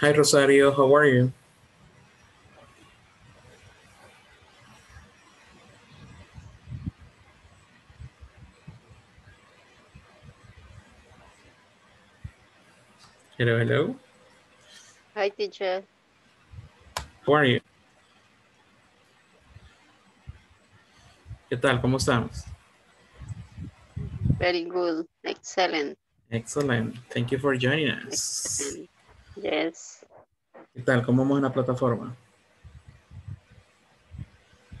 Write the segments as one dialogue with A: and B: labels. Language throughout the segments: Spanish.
A: Hi, Rosario. How are you? Hello, hello.
B: Hi, teacher.
A: How are you? ¿Qué tal? ¿Cómo estamos?
B: Very good. Excellent.
A: Excellent. Thank you for joining us.
B: Excellent. Yes.
A: ¿Qué tal? ¿Cómo vamos en la plataforma?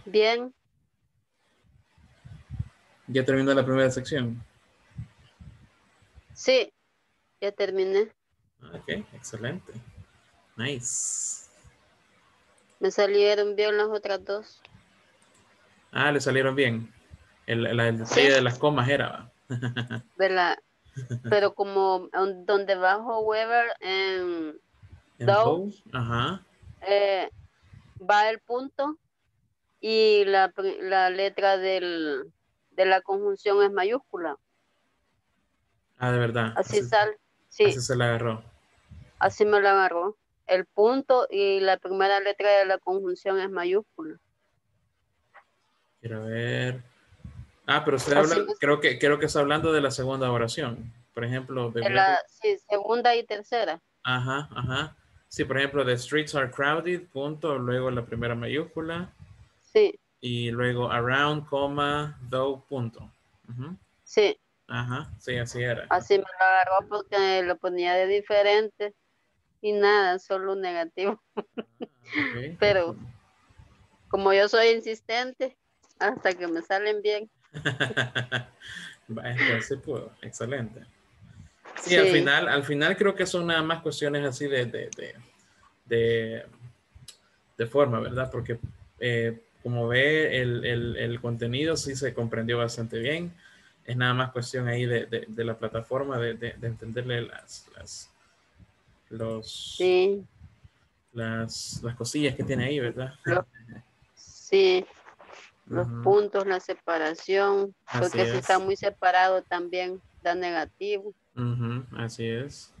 B: Bien.
A: ¿Ya terminó la primera sección?
B: Sí. Ya terminé.
A: Ok, excelente. Nice.
B: Me salieron bien las otras dos.
A: Ah, le salieron bien. El,
B: Sí.
A: detalle de las comas era.
B: De la, pero como on- donde bajo Weber en
A: En
B: Dow.
A: Ajá.
B: eh, va el punto y la, la letra del, de la conjunción es mayúscula.
A: Ah, de verdad.
B: Así sale. Sí,
A: así se la agarró.
B: así me lo agarró. El punto y la primera letra de la conjunción es mayúscula.
A: Quiero ver. Ah, pero usted habla, creo que, creo que está hablando de la segunda oración. Por ejemplo, de
B: la sí, segunda y tercera.
A: Ajá, ajá. Sí, por ejemplo, the streets are crowded, punto, luego la primera mayúscula
B: Sí,
A: y luego around, coma, though, punto.
B: Sí.
A: Ajá, sí, así era.
B: Así me lo agarró porque lo ponía de diferente y nada, solo negativo.
A: Ok.
B: Pero como yo soy insistente, hasta que me salen bien.
A: Entonces, pudo. Excelente. Sí,
B: Sí.
A: al final, al final creo que son nada más cuestiones así de, de, de, de, de forma, ¿verdad? Porque eh, como ve, el, el, el contenido sí se comprendió bastante bien. Es nada más cuestión ahí de, de, de la plataforma, de, de, de entenderle las, las, los,
B: Sí,
A: las, las cosillas que tiene ahí, ¿verdad?
B: Sí. Los puntos, la separación,
A: Así
B: porque si
A: es.
B: está muy separado también da negativo.
A: Así es.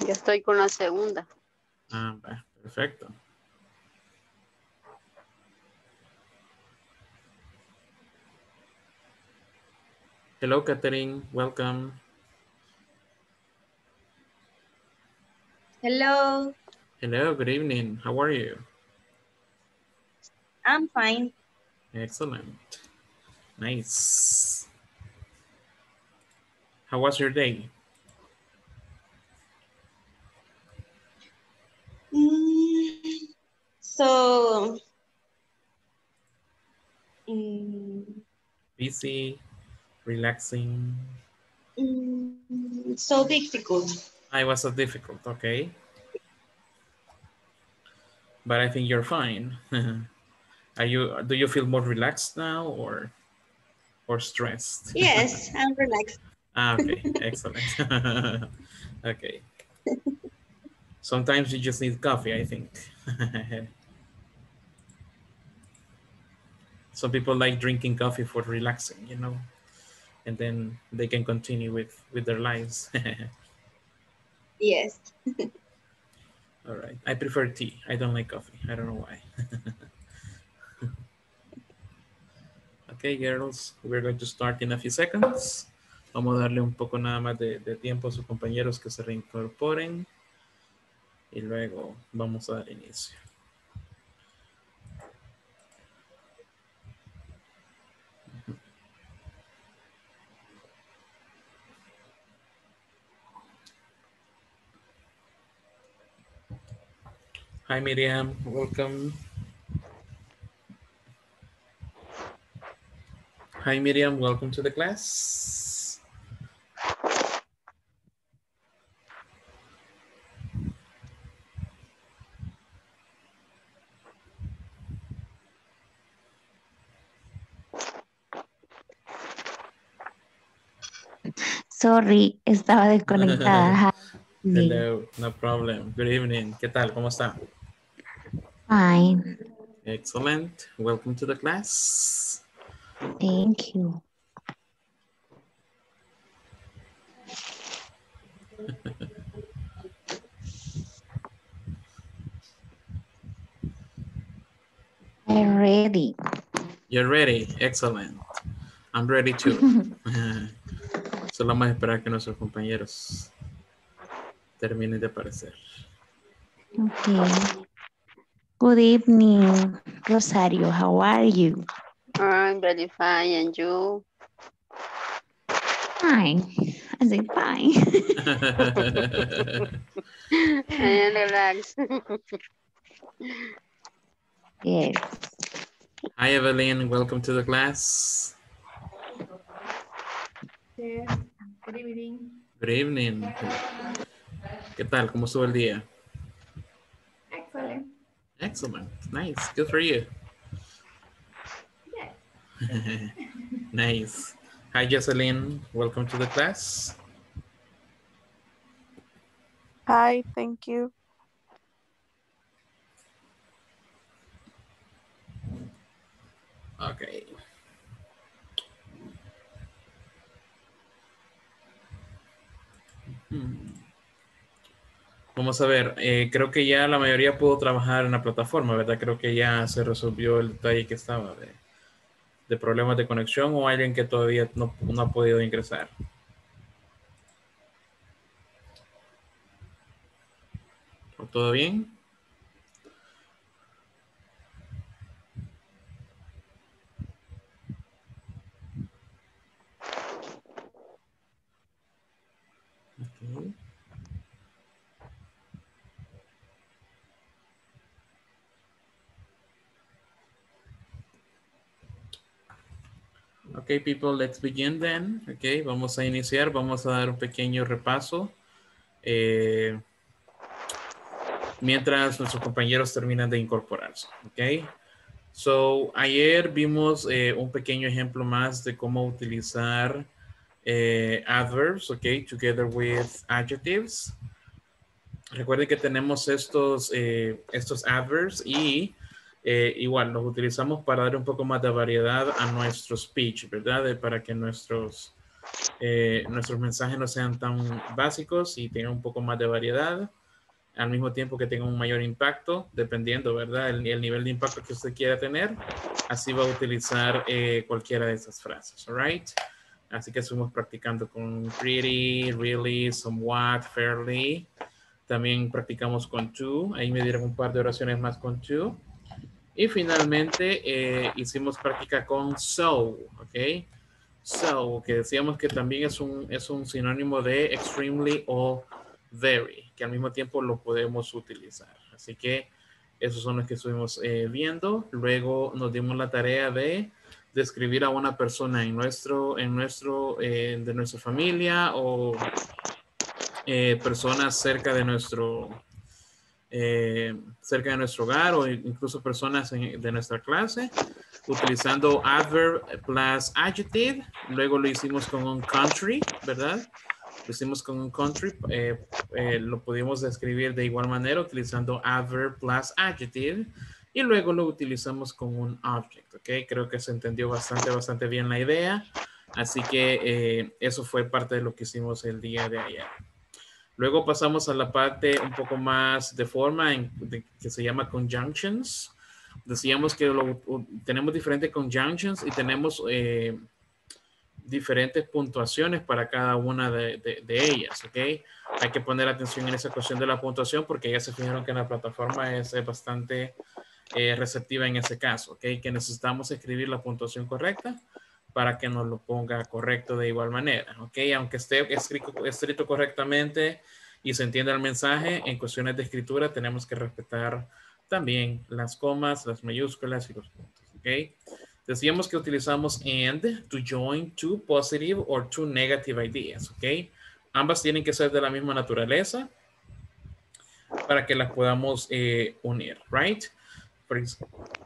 B: Ya estoy con la segunda.
A: Ah, perfecto. Hello, Catherine. Welcome.
C: Hello,
A: Hello, good evening. How are you?
C: I'm fine.
A: Excellent. Nice. How was your day?
C: Mm, so, mm,
A: Busy, relaxing.
C: mm, so difficult.
A: I was so difficult, okay. But I think you're fine. Are you do you feel more relaxed now or or stressed?
C: Yes, I'm relaxed.
A: Ah, okay, excellent. okay. Sometimes you just need coffee, I think. Some people like drinking coffee for relaxing, you know, and then they can continue with with their lives.
C: Yes.
A: All right. I prefer tea. I don't like coffee. I don't know why. okay, girls, we're going to start in a few seconds. Vamos a darle un poco nada más de, de tiempo a sus compañeros que se reincorporen y luego vamos a dar inicio. Hi, Miriam. Welcome. Hi, Miriam. Welcome to the class.
D: Sorry, estaba desconectada.
A: Hello, no problem. Good evening. ¿Qué tal? ¿Cómo está?
D: Fine.
A: Excellent. Welcome to the class.
D: Thank you. I'm ready.
A: You're ready. Excellent. I'm ready too. Solo vamos a esperar que nuestros compañeros terminen de aparecer.
D: Okay. Good evening, Rosario. How are you?
B: I'm very fine, and you?
D: Fine. I say fine.
B: I am relaxed.
D: yes.
A: Hi, Evelyn. Welcome to the class.
E: Yes, good evening.
A: Good evening. ¿Qué tal? ¿Cómo estuvo el día?
E: Excellent.
A: Excellent. Nice. Good for you.
E: Yes.
A: nice. Hi, Jocelyn. Welcome to the class.
F: Hi, thank you.
A: Okay. Hmm. Vamos a ver, eh, creo que ya la mayoría pudo trabajar en la plataforma, ¿verdad? Creo que ya se resolvió el detalle que estaba de, de problemas de conexión o alguien que todavía no, no ha podido ingresar. ¿Todo bien? Okay. Ok, people, let's begin then. Ok, vamos a iniciar, vamos a dar un pequeño repaso. Eh, mientras nuestros compañeros terminan de incorporarse. Ok, so ayer vimos eh, un pequeño ejemplo más de cómo utilizar eh, adverbs, ok, together with adjectives. Recuerden que tenemos estos, estos adverbs y eh, igual los utilizamos para dar un poco más de variedad a nuestro speech, ¿verdad? De- para que nuestros, eh, nuestros mensajes no sean tan básicos y tengan un poco más de variedad, al mismo tiempo que tengan un mayor impacto, dependiendo, ¿verdad? El, el nivel de impacto que usted quiera tener, así va a utilizar eh, cualquiera de esas frases, ¿all right? Así que estuvimos practicando con pretty, really, somewhat, fairly. También practicamos con to. Ahí me dieron un par de oraciones más con to. Y finalmente eh, hicimos práctica con so, ¿ok? So, que decíamos que también es un, es un sinónimo de extremely o very, que al mismo tiempo lo podemos utilizar. Así que esos son los que estuvimos eh, viendo. Luego nos dimos la tarea de describir a una persona en nuestro, en nuestro, eh, de nuestra familia o personas cerca de nuestro, eh, cerca de nuestro hogar o incluso personas en- de nuestra clase, utilizando adverb plus adjective. Luego lo hicimos con un country, ¿verdad? Lo hicimos con un country, eh, eh, lo pudimos describir de igual manera utilizando adverb plus adjective y luego lo utilizamos con un object, ¿ok? Creo que se entendió bastante, bastante bien la idea. Así que eso fue parte de lo que hicimos el día de ayer. Luego pasamos a la parte un poco más de forma en- que se llama conjunctions. Decíamos que tenemos diferentes conjunctions y tenemos eh, diferentes puntuaciones para cada una de, ellas, ¿ok? Hay que poner atención en esa cuestión de la puntuación porque ya se fijaron que la plataforma es, bastante eh, receptiva en ese caso, ¿ok? Que necesitamos escribir la puntuación correcta para que nos lo ponga correcto de igual manera, ¿ok? Aunque esté escrito, escrito correctamente y se entienda el mensaje, en cuestiones de escritura tenemos que respetar también las comas, las mayúsculas y los puntos, ¿ok? Decíamos que utilizamos and to join two positive or two negative ideas, ¿ok? Ambas tienen que ser de la misma naturaleza para que las podamos eh, unir, right? For,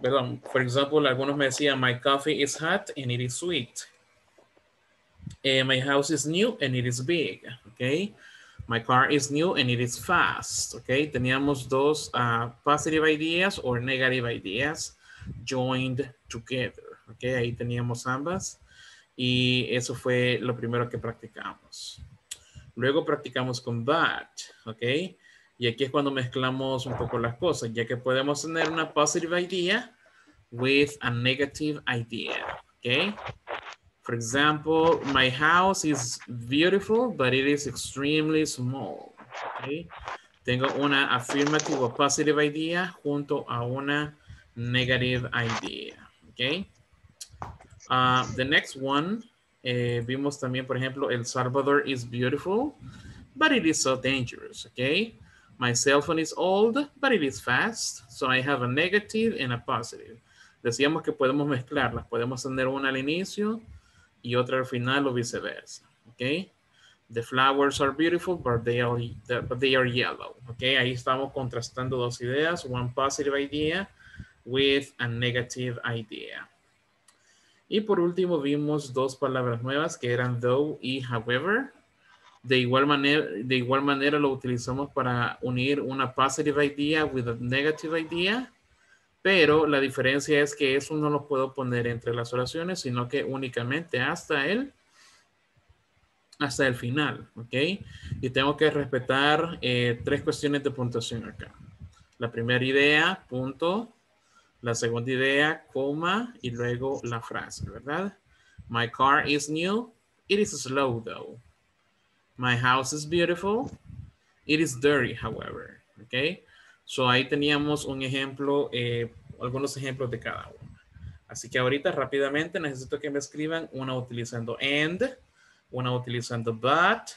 A: perdón, por ejemplo, algunos me decían, my coffee is hot and it is sweet. Eh, my house is new and it is big, okay? My car is new and it is fast, okay? Teníamos dos uh, positive ideas or negative ideas joined together, okay? Ahí teníamos ambas y eso fue lo primero que practicamos. Luego practicamos con but, ¿ok? Y aquí es cuando mezclamos un poco las cosas, ya que podemos tener una positive idea, with a negative idea, okay? For example, my house is beautiful, but it is extremely small, okay? Tengo una affirmative o positive idea junto a una negative idea, okay? Uh, the next one, eh, vimos también, por ejemplo, El Salvador is beautiful, but it is so dangerous, okay? My cell phone is old, but it is fast. So I have a negative and a positive. Decíamos que podemos mezclarlas. Podemos tener una al inicio y otra al final o viceversa. Okay. The flowers are beautiful, but they are, but they are yellow. Okay. Ahí estamos contrastando dos ideas. One positive idea with a negative idea. Y por último vimos dos palabras nuevas que eran though y however. De igual, manera, de igual manera lo utilizamos para unir una positive idea with a negative idea, pero la diferencia es que eso no lo puedo poner entre las oraciones, sino que únicamente hasta el, hasta el final, ¿ok? Y tengo que respetar eh, tres cuestiones de puntuación acá. La primera idea, punto. La segunda idea, coma, y luego la frase, ¿verdad? My car is new. It is slow though. My house is beautiful. It is dirty, however. Okay. So ahí teníamos un ejemplo, eh, algunos ejemplos de cada uno. Así que ahorita rápidamente necesito que me escriban una utilizando and, una utilizando but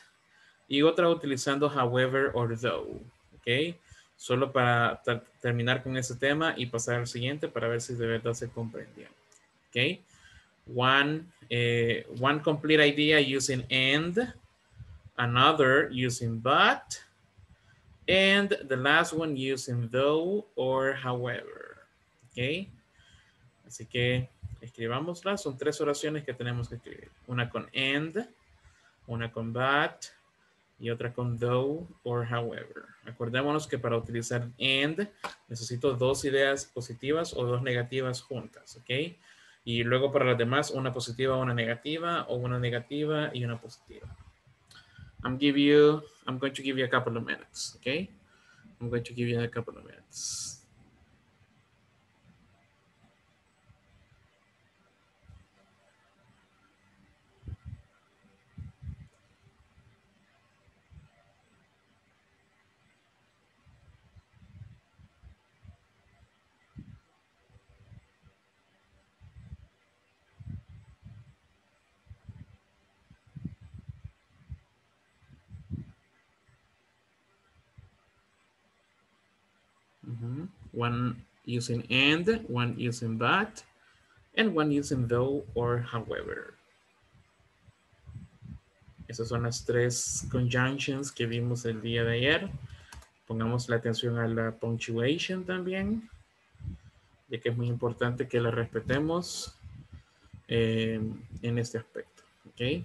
A: y otra utilizando however or though. Ok. Solo para terminar con ese tema y pasar al siguiente para ver si de verdad se comprendió. Ok. One, eh, one complete idea using and another using but, and the last one using though or however. ¿Ok? Así que escribámoslas. Son tres oraciones que tenemos que escribir. Una con and, una con but y otra con though or however. Acordémonos que para utilizar and necesito dos ideas positivas o dos negativas juntas. ¿Ok? Y luego para las demás una positiva, una negativa o una negativa y una positiva. I'm give you, I'm going to give you a couple of minutes, okay? I'm going to give you a couple of minutes. One using and, one using but, and one using though or however. Esas son las tres conjunctions que vimos el día de ayer. Pongamos la atención a la punctuation también, ya que es muy importante que la respetemos eh, en este aspecto. ¿ok?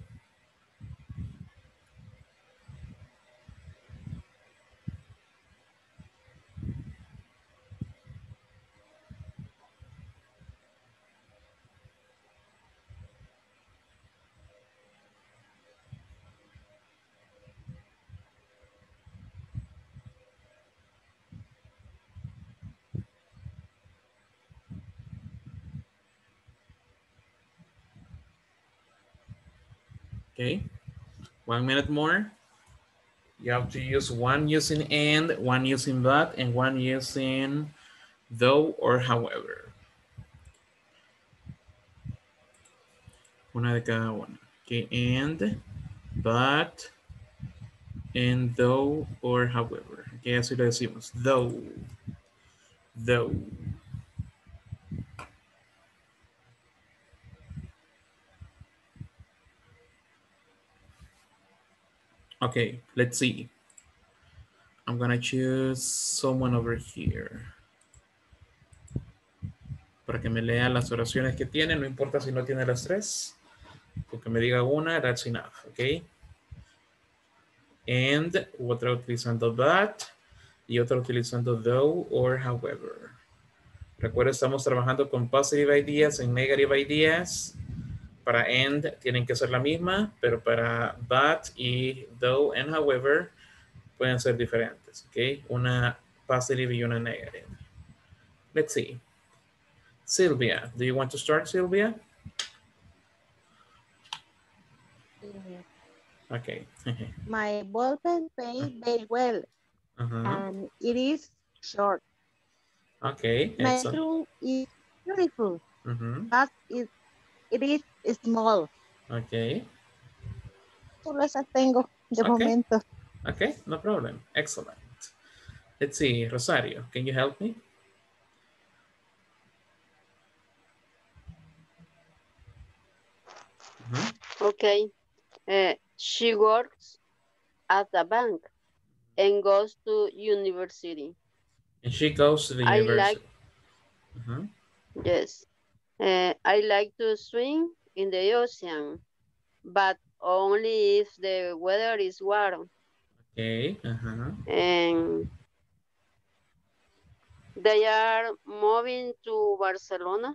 A: Okay, one minute more. You have to use one using and, one using but, and one using though or however. Una de cada una. Okay, and, but, and though or however. Okay, así lo decimos. Though, though. Okay, let's see. I'm gonna choose someone over here. Para que me lea las oraciones que tiene, no importa si no tiene las tres. Porque me diga una, that's enough, okay? And otra utilizando but y otra utilizando though or however. Recuerda, estamos trabajando con positive ideas and negative ideas para and tienen que ser la misma, pero para but y though and however pueden ser diferentes, ¿ok? Una positive y una negative. Let's see. Sylvia, do you want to start, Sylvia? Okay.
G: My ball pen paint very well and it is short.
A: Okay,
G: My
A: excellent.
G: room is beautiful, but it, it is small.
A: Okay,
G: Solo esas tengo de
A: Ok.
G: momento.
A: okay, no problem. Excellent. Let's see, Rosario, can you help me? Mhm.
B: Okay. Uh, she works at a bank and goes to university.
A: And she goes to the
B: I
A: university.
B: like-
A: Mhm.
B: Yes. Uh, I like to swim in the ocean, but only if the weather is warm.
A: Okay, uh-huh.
B: And they are moving to Barcelona.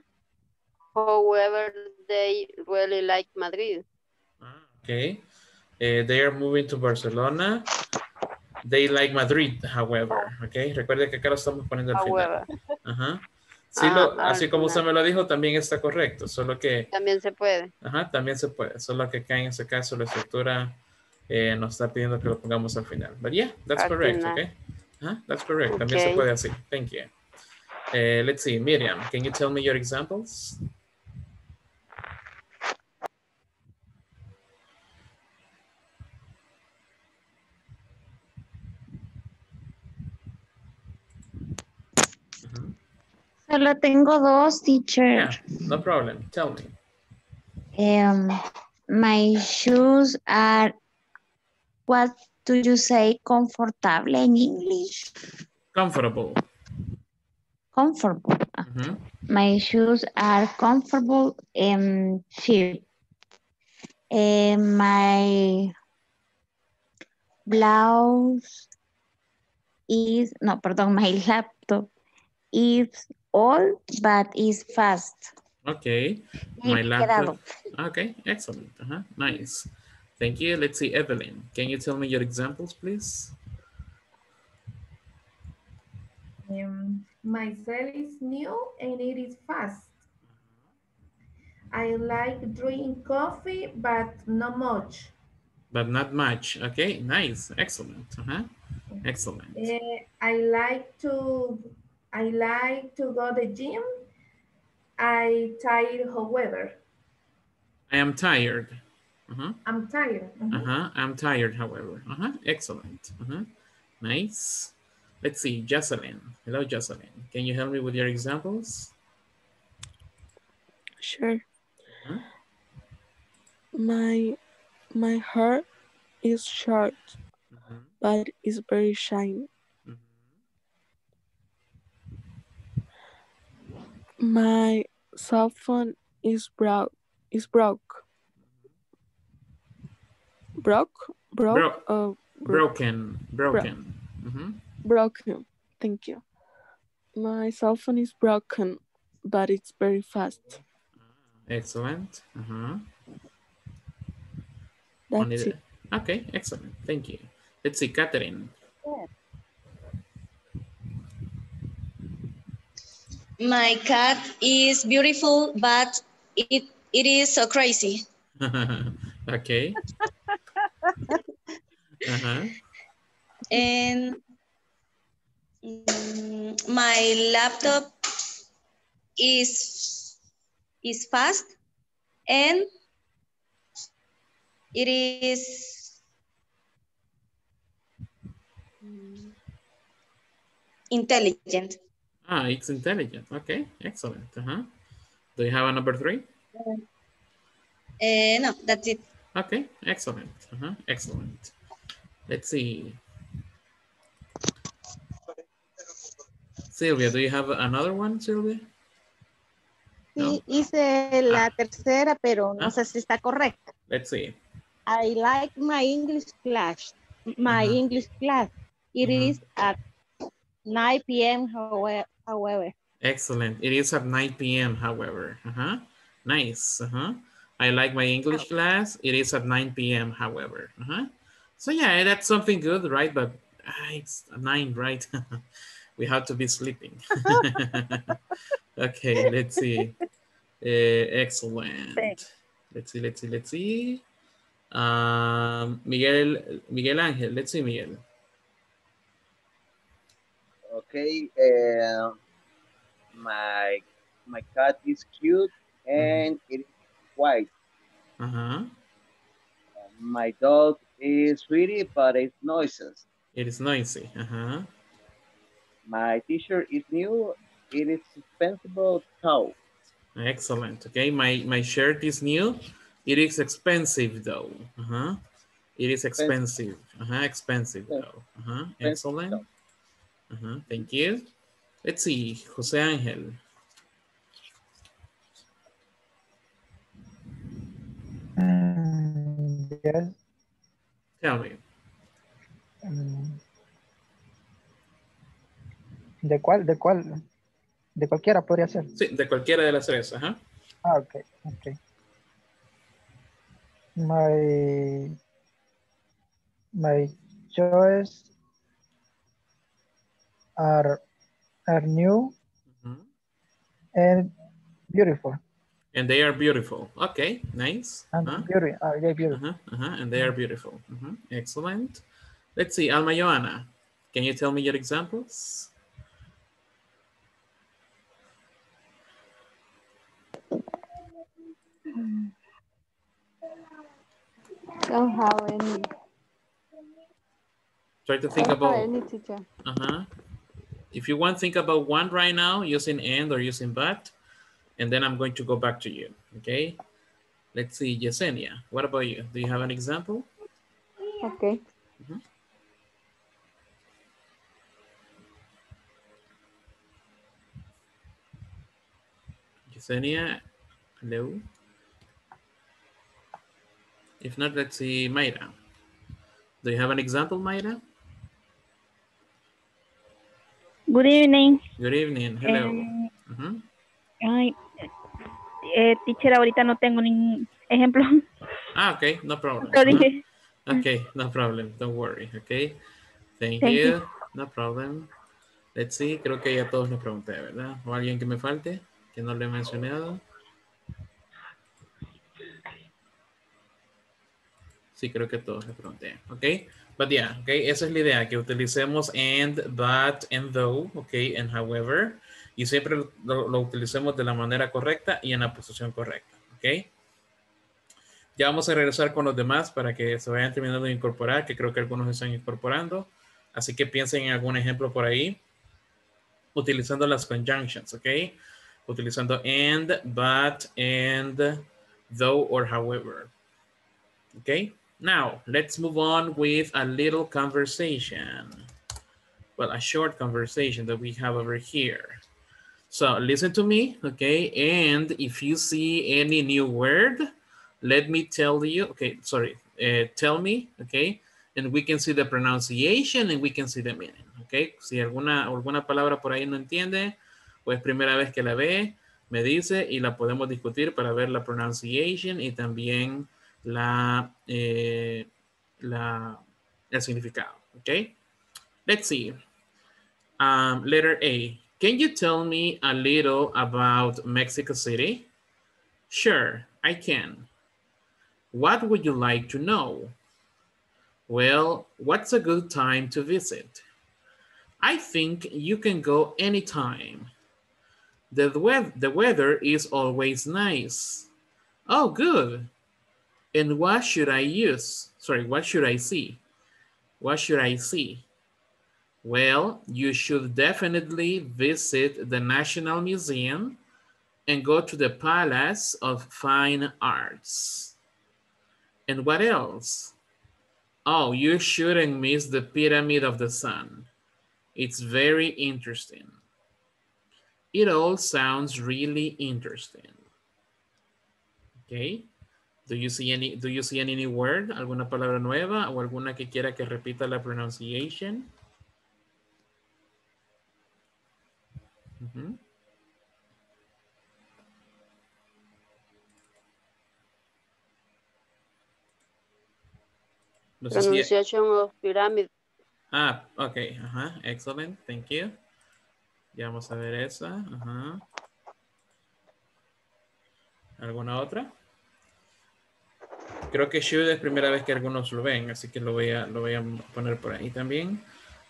B: However, they really like Madrid.
A: Ah, Okay. Eh, they are moving to Barcelona. They like Madrid, however. Okay. Recuerde que acá lo estamos poniendo al final. Ajá. Sí,
B: Ah,
A: lo- así como usted me lo dijo, también está correcto. Solo que,
B: también se puede.
A: ajá, también se puede. Solo que acá en ese caso la estructura eh, nos está pidiendo que lo pongamos al final. But yeah, that's
B: Al
A: correct.
B: final.
A: Okay. That's correct. También se
B: Okay.
A: puede así. Thank you. Eh, let's see, Miriam, can you tell me your examples?
D: Solo tengo dos, teacher.
A: Yeah, no problem. Tell me.
D: Um, my shoes are, what do you say, comfortable in English?
A: Comfortable.
D: Comfortable. Ah,
A: Ujú.
D: My shoes are comfortable and cheap. Eh, my blouse is, no, perdón, my laptop is old but is fast.
A: Okay. My
D: quedado.
A: laptop. Okay, excellent. Uh-huh. Nice. Thank you. Let's see, Evelyn. Can you tell me your examples, please?
E: Um, my cell is new and it is fast. I like drink coffee, but not much.
A: But not much. Okay, nice. Excellent. Uh-huh. Excellent.
E: Eh, I like to I like to go the gym. I tired, however.
A: I am tired. Uh-huh.
E: I'm tired. Mhm.
A: Uh-huh. I'm tired, however. Uh-huh. Excellent. Uh-huh. Nice. Let's see, Jocelyn. Hello, Jocelyn. Can you help me with your examples?
F: Sure.
A: Huh?
F: My my hair is short, but it's very shiny. My cell phone is broke. Is broke. Broke. Broke.
A: Broke.
F: Oh,
A: Broken. Broken. Mhm.
F: broken. Thank you. My cell phone is broken, but it's very fast.
A: Excellent. Uh-huh.
F: That's
A: Only
F: it.
A: Okay, excellent. Thank you. Let's see, Catherine.
C: My cat is beautiful, but it it is so crazy.
A: okay. uh-huh.
C: And mm, my laptop is is fast and it is mm, intelligent.
A: Ah, it's intelligent. Okay, excellent. Uh-huh. Do you have a number three?
C: Uh, no, that's it.
A: Okay, excellent. Uh-huh. Excellent. Let's see. Sylvia, do you have another one, Sylvia?
G: Sí, hice la tercera, pero no
A: Ah.
G: sé si está correcta.
A: Let's see.
G: I like my English class. My
A: Ajá.
G: English class. It
A: Ajá.
G: is at 9 p.m. However, however.
A: Excellent. It is at 9 p.m., however. Uh-huh. Nice. Uh-huh. I like my English class. It is at 9 p.m., however. Uh-huh. So yeah, that's something good, right? But ah, it's 9, right? we have to be sleeping. Okay, let's see. Eh, excellent.
H: Thanks.
A: Let's see, let's see, let's see. Um, Miguel, Miguel Ángel, let's see, Miguel.
I: Okay, uh, my my cat is cute and it is white.
A: Uh-huh.
I: My dog is pretty, but it's noisy.
A: It is noisy. Uh-huh.
I: My t-shirt is new. It is expensive though.
A: Excellent. Okay, my, my shirt is new. It is expensive though. Uh-huh. It is expensive. Uh-huh. Expensive though. Uh-huh. Excellent. Uh-huh. Thank you. Let's see. Jose Ángel.
J: Yes.
A: Tell me.
J: Mm. ¿De cuál? ¿De cuál? De cualquiera podría ser.
A: Sí, de cualquiera de las tres. Ajá.
J: Ah, ok, ok. My, my choice are, are new
A: Mhm.
J: and beautiful.
A: And they are beautiful. Okay, nice.
J: And
A: Uh-huh.
J: beauty, are they beautiful?
A: Uh-huh, uh-huh, and they are beautiful. Mhm, Excellent. Let's see, Alma Joana, can you tell me your examples?
G: Don't have any.
A: Try to think
G: don't
A: about,
G: any teacher.
A: uh-huh. If you want, think about one right now using and or using but, and then I'm going to go back to you, okay? Let's see, Yesenia, what about you? Do you have an example?
G: Okay. Mm-hmm.
A: Yesenia, hello? If not, let's see, Mayra. Do you have an example, Mayra?
H: Good evening.
A: Good evening, hello.
H: Eh, ay, eh, teacher, ahorita no tengo ningún ejemplo.
A: Ah, okay, no problem.
H: Lo dije.
A: Okay, no problem. Don't worry. Okay. Thank,
H: Thank
A: you.
H: you.
A: No problem. Let's see. Creo que ya todos les pregunté, ¿verdad? ¿O alguien que me falte? Que no le he mencionado. Sí, creo que todos les pregunté. Ok. But yeah, okay. Esa es la idea, que utilicemos and, but, and though, ok, and however. Y siempre lo, lo utilicemos de la manera correcta y en la posición correcta. Ok. Ya vamos a regresar con los demás para que se vayan terminando de incorporar, que creo que algunos están incorporando. Así que piensen en algún ejemplo por ahí, utilizando las conjunctions, ¿ok? Utilizando and, but, and, though, or however. ¿Ok? Now, let's move on with a little conversation. Well, a short conversation that we have over here. So listen to me, okay? And if you see any new word, let me tell you, okay, sorry, uh, tell me, okay? And we can see the pronunciation and we can see the meaning, okay? Si alguna, alguna palabra por ahí no entiende, pues primera vez que la ve, me dice y la podemos discutir para ver la pronunciation y también la, eh, la, el significado, okay? Let's see. Um, letter A. Can you tell me a little about Mexico City? Sure, I can. What would you like to know? Well, what's a good time to visit? I think you can go anytime. The, wea- the weather is always nice. Oh, good. And what should I use? Sorry, what should I see? What should I see? Well, you should definitely visit the National Museum and go to the Palace of Fine Arts. And what else? Oh, you shouldn't miss the Pyramid of the Sun. It's very interesting. It all sounds really interesting. Okay. Do you see any do you see any new word? ¿Alguna palabra nueva o alguna que quiera que repita la pronunciation? No si-
B: Pronunciation of pyramid.
A: Ah, ok, ajá, excellent, thank you. Ya vamos a ver esa, ajá. ¿Alguna otra? Creo que should es primera vez que algunos lo ven, así que lo voy a, lo voy a poner por ahí también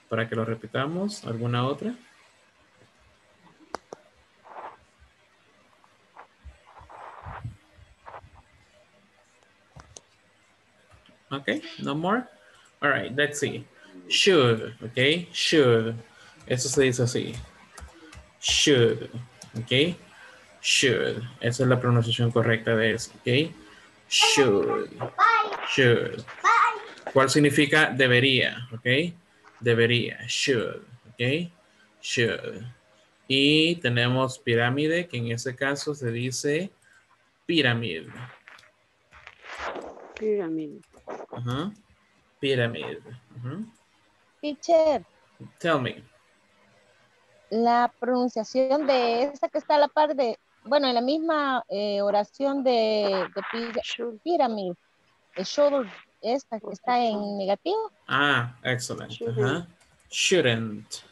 A: para que lo repitamos. ¿Alguna otra? Okay, no more. All right, let's see. Should, okay, should. Eso se dice así. Should, okay. Should. Esa es la pronunciación correcta de eso, ok. Should. Should. ¿Cuál significa debería? Ok. Debería. Should. Ok. Should. Y tenemos pirámide, que en ese caso se dice pirámide.
B: Pyramid.
A: Ajá. Pyramid. Ujú.
G: Teacher,
A: Tell me.
G: la pronunciación de esa que está a la par de, bueno, en la misma eh, oración de, de pira- pyramid, el should, esta que está en negativo,
A: Ah, excellent. Ajá. Shouldn't.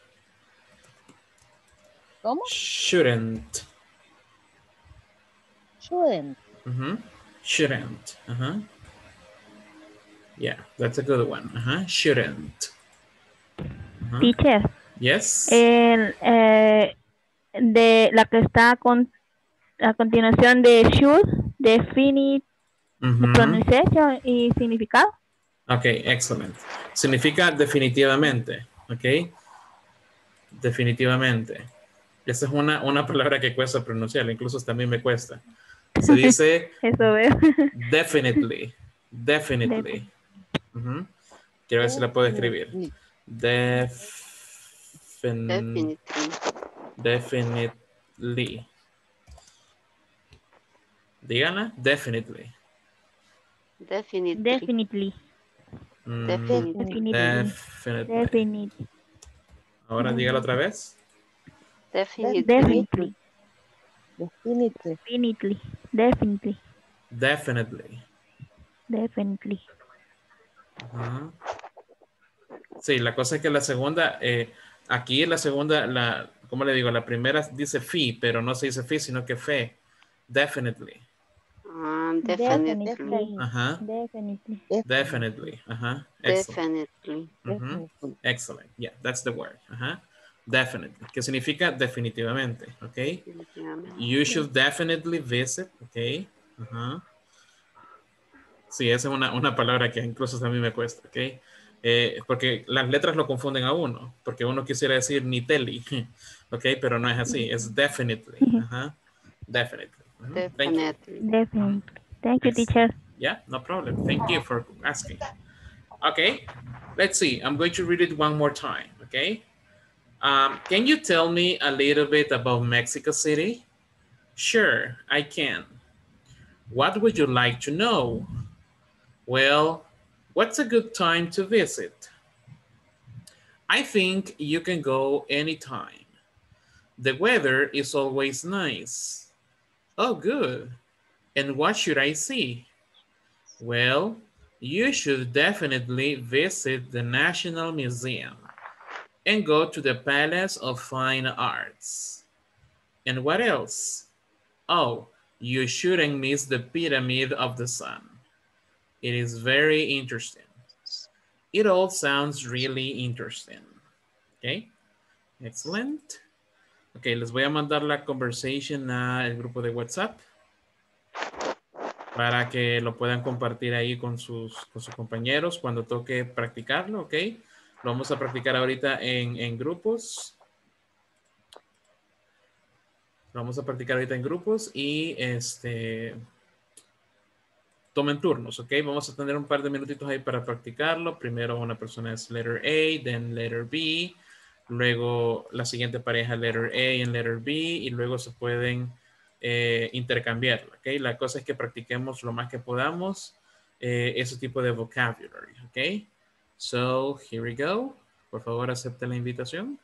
G: ¿cómo?
A: Shouldn't.
G: Shouldn't.
A: Mhm. Shouldn't. Uh-huh. Yeah, that's a good one. Uh-huh. Shouldn't. Uh-huh.
H: Teacher,
A: Yes.
H: el, eh, de la que está con, a continuación de should, definite,
A: Ujú.
H: pronunciación y significado.
A: Ok, excellent. Significa definitivamente. Ok. Definitivamente. Esa es una, una palabra que cuesta pronunciar, incluso hasta a mí me cuesta. Se dice
H: Eso veo.
A: definitely. Definitely. Quiero ver si la puedo escribir. Defin-
B: Definitely.
A: Definitely. Díganla. Definitely.
B: Definitely.
H: Definitely.
A: Mm,
B: Definitely.
A: Definitely.
H: Definitely.
A: Ahora dígala otra vez.
B: Definitely.
H: Definitely.
G: Definitely.
H: Definitely. Definitely.
A: Ajá. Sí, la cosa es que la segunda, eh, aquí la segunda, la, ¿cómo le digo? La primera dice fi, pero no se dice fi, sino que fe. Definitely.
B: Definitely.
G: Definitely.
A: Ajá.
H: Definitely.
A: Excellent.
B: Definitely.
A: Ujú. Excellent. Yeah, that's the word. Ajá. Definitely. Que significa definitivamente. Ok.
B: Definitivamente.
A: You should definitely visit. Ok. Ajá. Sí, esa es una, una palabra que incluso a mí me cuesta. Ok. Eh, porque las letras lo confunden a uno. Porque uno quisiera decir ni teli. Ok, pero no es así. Es definitely. Ajá. Definitely. Ujú. Thank you.
B: Definitely.
H: Definitely. Thank you,
A: Yes.
H: teacher.
A: Yeah, no problem. Thank you for asking. Okay, let's see. I'm going to read it one more time. Okay. Um, can you tell me a little bit about Mexico City? Sure, I can. What would you like to know? Well, what's a good time to visit? I think you can go anytime. The weather is always nice. Oh, good. And what should I see? Well, you should definitely visit the National Museum and go to the Palace of Fine Arts. And what else? Oh, you shouldn't miss the Pyramid of the Sun. It is very interesting. It all sounds really interesting. Okay, excellent. Ok, les voy a mandar la conversation al grupo de WhatsApp para que lo puedan compartir ahí con sus, con sus compañeros cuando toque practicarlo, ¿ok? Lo vamos a practicar ahorita en, en grupos. Lo vamos a practicar ahorita en grupos y este tomen turnos, ¿ok? Vamos a tener un par de minutitos ahí para practicarlo. Primero una persona es letter A, then letter B. Luego la siguiente pareja letter A y letter B y luego se pueden eh, intercambiar, ¿ok? La cosa es que practiquemos lo más que podamos eh, ese tipo de vocabulary, ¿ok? So, here we go. Por favor, acepte la invitación.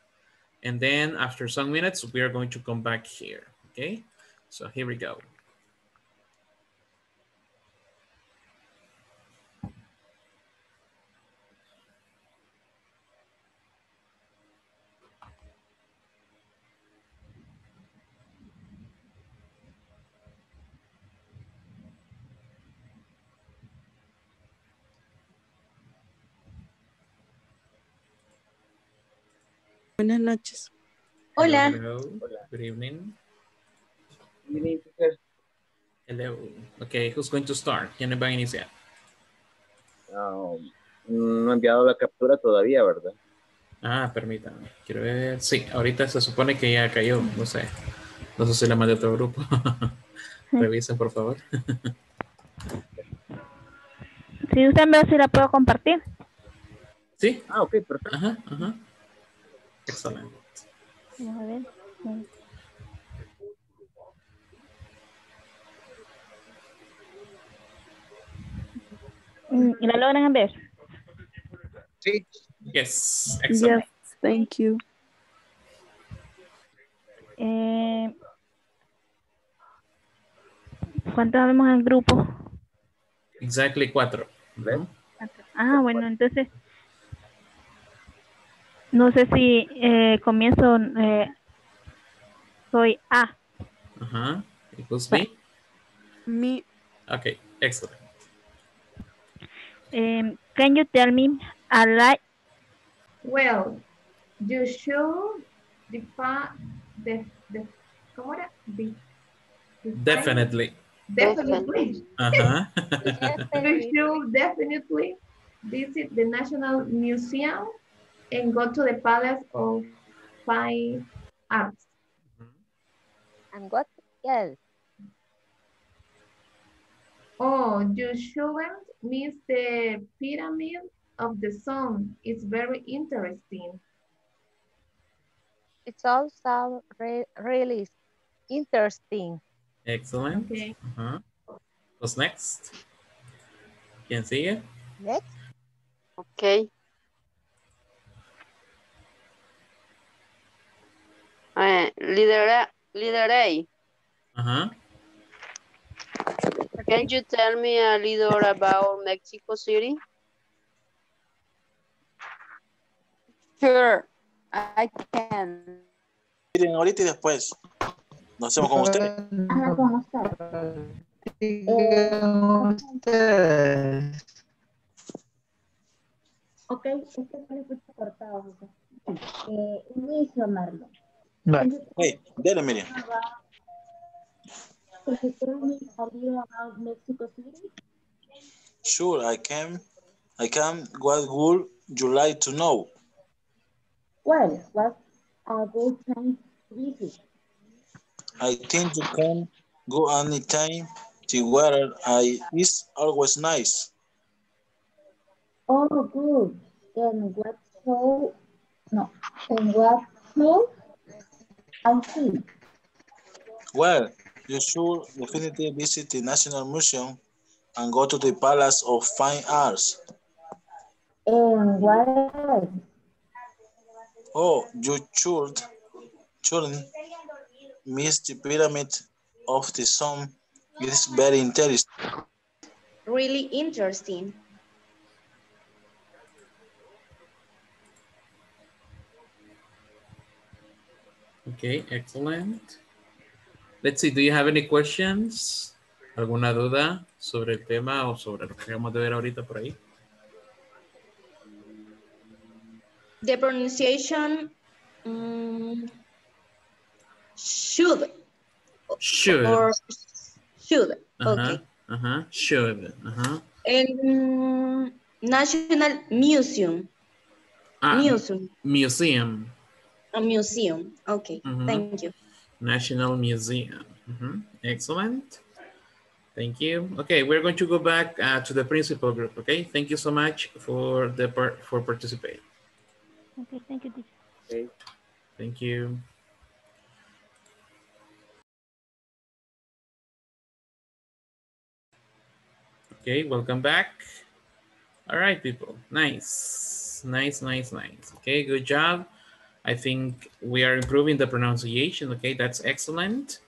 A: And then after some minutes, we are going to come back here, ¿ok? So, here we go.
F: Buenas noches.
C: Hola.
A: Hello. Good evening.
I: Evening, teacher.
A: Hello. Okay, who's going to start? ¿Quién va a iniciar?
I: Um, no he enviado la captura todavía, ¿verdad?
A: Ah, permítame. Quiero ver. Sí, ahorita se supone que ya cayó. No sé. No sé si la mandé a otro grupo. Revisen, por favor.
H: Si usted me si la puedo compartir.
A: Sí.
I: Ah, ok, perfecto.
A: Ajá, ajá. Excelente.
H: Vamos a ver. Mm, ¿Y la logran ver?
I: Sí.
A: Yes, excellent.
F: Yes, thank you.
H: Eh, ¿Cuántos vemos en el grupo?
A: Exactly cuatro. Ujú.
H: Ah, bueno, entonces no sé si eh, comienzo eh, soy A.
A: Ajá. It was me.
F: Me,
A: Okay, excellent.
H: Um, can you tell me a like?
E: Well, you should define the, the, ¿cómo era? De- define-
A: Definitely.
E: Definitely.
A: Ajá.
E: You should definitely visit the National Museum and go to the Palace of Fine Arts. Mm-hmm.
G: And what else?
E: Oh, you shouldn't miss the Pyramid of the Sun. It's very interesting.
G: It's also re really interesting.
A: Excellent.
E: Okay.
A: Ajá. What's next? ¿Quién sigue?
G: Next.
B: Okay. Uh, leader, A- leader A,
A: Ajá.
B: can you tell me a little about Mexico City?
K: Sure, I can.
L: Miren, ahorita y después. Nos hacemos con ustedes.
D: Con usted. Ok, este fue el escucho cortado. Eh, inicio, Marlon.
L: Hey, dale, Miriam.
D: Could you tell me a little about Mexico City?
L: Sure, I can. I can. What would you like to know?
D: Well, what's a good time to visit?
L: I think you can go anytime. The weather I, is always nice.
D: Oh, good. And what show? No. And what show? I see.
L: Well, you should definitely visit the National Museum and go to the Palace of Fine Arts.
D: And what else?
L: Oh, you should, shouldn't miss the Pyramid of the Sun. It is very interesting.
C: Really interesting.
A: Okay, excellent. Let's see, do you have any questions? ¿Alguna duda sobre el tema o sobre lo que vamos a ver ahorita por ahí?
C: The pronunciation mm, should
A: Should.
C: or should.
A: Ajá,
C: Okay.
A: ajá, should. Ajá.
C: And National Museum.
A: Ah,
C: Museum.
A: Museum.
C: A museum. Okay.
A: Mhm.
C: Thank you.
A: National Museum. Mhm, Excellent. Thank you. Okay, we're going to go back uh, to the principal group. Okay, thank you so much for the part for participating.
H: Okay, thank you.
I: Okay.
A: Thank you. Okay, welcome back. All right, people. Nice, nice, nice, nice. Okay, good job. I think we are improving the pronunciation. Okay, that's excellent.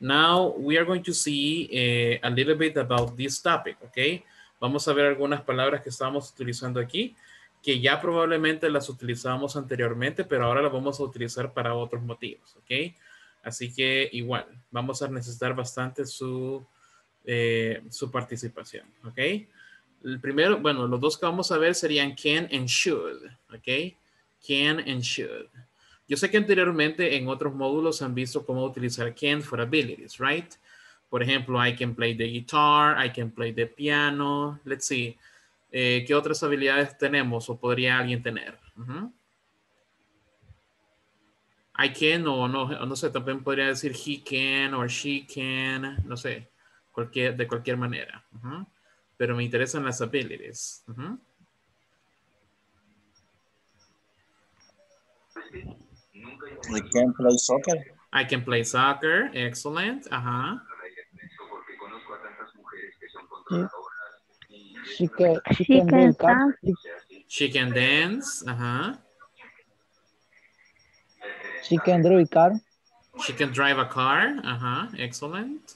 A: Now we are going to see eh, a little bit about this topic. Okay, vamos a ver algunas palabras que estamos utilizando aquí que ya probablemente las utilizamos anteriormente, pero ahora las vamos a utilizar para otros motivos, ¿ok? Así que igual, vamos a necesitar bastante su, eh, su participación, ¿ok? El primero, bueno, los dos que vamos a ver serían can and should, ¿ok? Can and should. Yo sé que anteriormente en otros módulos han visto cómo utilizar can for abilities, right? Por ejemplo, I can play the guitar, I can play the piano. Let's see. Eh, ¿Qué otras habilidades tenemos o podría alguien tener? I can o no, no sé, también podría decir he can or she can, no sé, cualquier, de cualquier manera. Pero me interesan las abilities.
L: I can play soccer.
A: I can play soccer, excellent. Ajá.
J: She can, she
H: She
J: can do
H: can
J: car.
A: She can dance, ajá.
J: She can drive a car.
A: She can drive a car, ajá, excellent.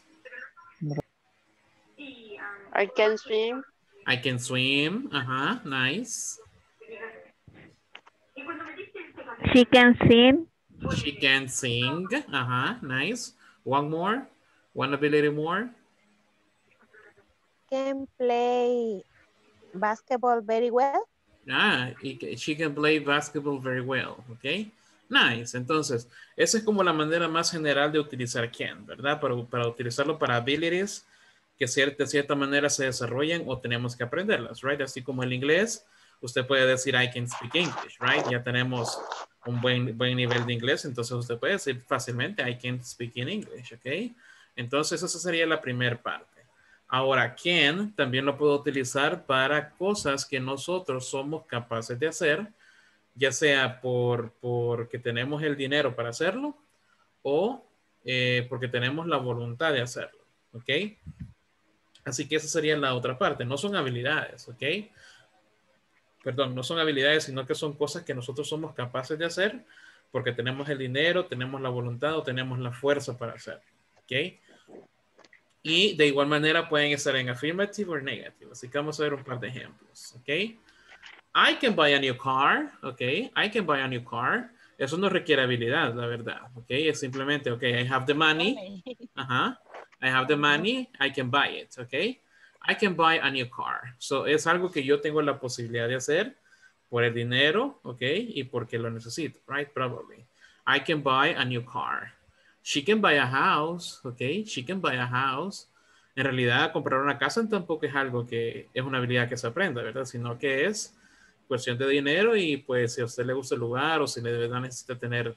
B: I can swim.
A: I can swim, ajá, nice.
H: She can sing.
A: She can sing, ajá, nice. One more, one ability more.
G: Can play basketball very well.
A: Ah, she can play basketball very well, ¿ok? Nice. Entonces, esa es como la manera más general de utilizar can, ¿verdad? Para, para utilizarlo para abilities que cier- de cierta manera se desarrollan o tenemos que aprenderlas, right? Así como el inglés, usted puede decir I can speak English, right? Ya tenemos un buen, buen nivel de inglés, entonces usted puede decir fácilmente I can speak in English, ¿ok? Entonces, esa sería la primera parte. Ahora, can también lo puedo utilizar para cosas que nosotros somos capaces de hacer, ya sea por porque tenemos el dinero para hacerlo o eh, porque tenemos la voluntad de hacerlo, ¿ok? Así que esa sería la otra parte. No son habilidades, ¿ok? Perdón, no son habilidades, sino que son cosas que nosotros somos capaces de hacer porque tenemos el dinero, tenemos la voluntad o tenemos la fuerza para hacerlo, ¿ok? Y de igual manera pueden estar en affirmative o negative. Así que vamos a ver un par de ejemplos, ¿ok? I can buy a new car, ¿ok? I can buy a new car. Eso no requiere habilidad, la verdad, ¿ok? Es simplemente, ok, I have the money. Ajá. I have the money, I can buy it, ¿ok? I can buy a new car. So, es algo que yo tengo la posibilidad de hacer por el dinero, ¿ok? Y porque lo necesito, right? Probably. I can buy a new car. She can buy a house, ¿ok? She can buy a house. En realidad, comprar una casa tampoco es algo que es una habilidad que se aprenda, ¿verdad? Sino que es cuestión de dinero y pues si a usted le gusta el lugar o si de verdad necesita tener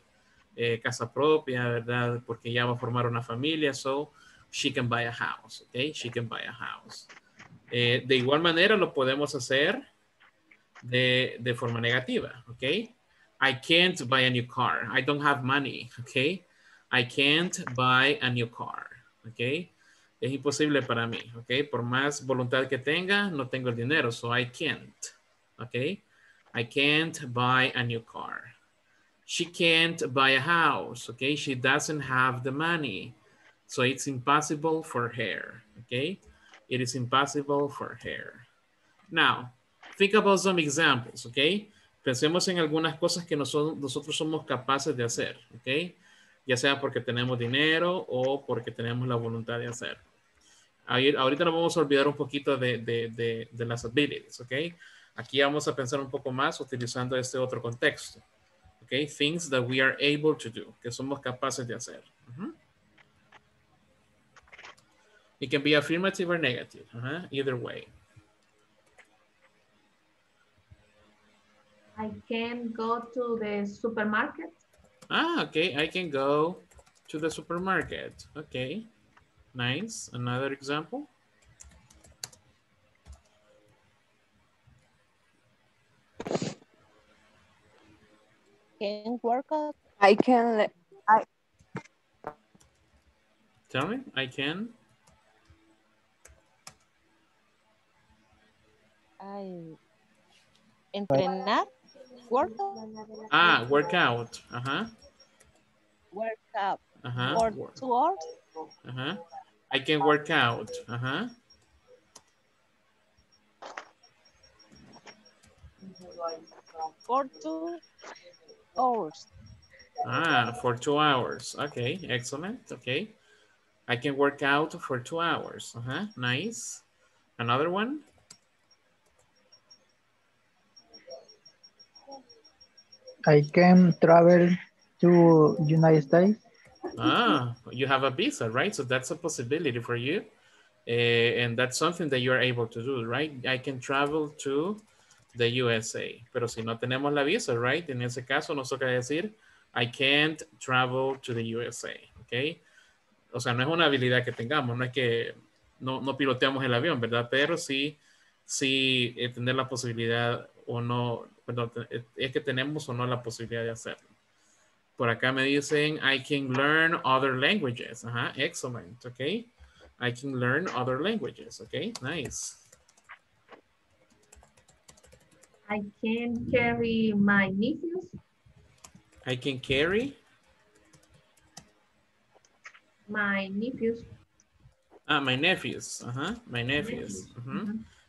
A: eh, casa propia, ¿verdad? Porque ya va a formar una familia, so she can buy a house, okay? She can buy a house. Eh, de igual manera lo podemos hacer de, de forma negativa, okay? I can't buy a new car. I don't have money, okay? I can't buy a new car, okay? Es imposible para mí, okay? Por más voluntad que tenga, no tengo el dinero, so I can't, okay? I can't buy a new car. She can't buy a house, okay? She doesn't have the money, so it's impossible for her, ¿ok? It is impossible for her. Now, think about some examples, ¿ok? Pensemos en algunas cosas que noso- nosotros somos capaces de hacer, ¿ok? Ya sea porque tenemos dinero o porque tenemos la voluntad de hacer. Ahorita nos vamos a olvidar un poquito de, las abilities, ¿ok? Aquí vamos a pensar un poco más utilizando este otro contexto, ¿ok? Things that we are able to do, que somos capaces de hacer. It can be affirmative or negative, ajá, either way.
E: I can go to the supermarket.
A: Ah, okay. I can go to the supermarket. Okay. Nice. Another example.
G: Can work out.
K: I can, I,
A: Tell me. I can.
G: Ay, entrenar. Workout.
A: Ah, workout. Uh-huh.
G: Workout. For
A: Work.
G: two hours.
A: Uh-huh. I can work out. Uh-huh.
G: For two hours.
A: Ah, for two hours. Okay, excellent. Okay. I can work out for two hours. Uh-huh. Nice. Another one.
J: I can travel to United States.
A: Ah, you have a visa, right? So that's a possibility for you. Eh, and that's something that you're able to do, right? I can travel to the USA. Pero si no tenemos la visa, right? En ese caso nos toca decir, I can't travel to the USA, ¿ok? O sea, no es una habilidad que tengamos, no es que no, no piloteamos el avión, ¿verdad? Pero sí, sí eh, tener la posibilidad o no, perdón, es que tenemos o no la posibilidad de hacerlo. Por acá me dicen, I can learn other languages. Ajá, excellent, ok. I can learn other languages, ok, nice.
E: I can carry my nephews.
A: I can carry,
E: My nephews.
A: ah, my nephews, ajá, my nephews.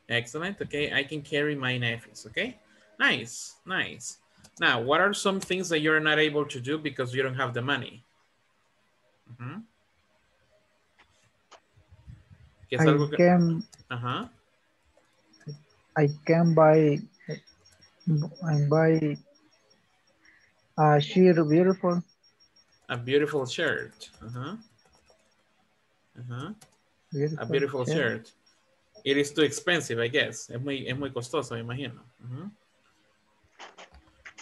A: Excellent, okay, I can carry my nephews, okay? Nice, nice. Now, what are some things that you're not able to do because you don't have the money? Mm-hmm. Ujú. ¿Qué es
J: I
A: que-
J: can
A: Ajá.
J: I can buy I buy a shirt beautiful.
A: A beautiful shirt. Uh-huh. Uh-huh. Ajá.
J: Beautiful,
A: A beautiful
J: shirt.
A: shirt. It is too expensive, I guess. Es muy, es muy costoso, me imagino. Ujú.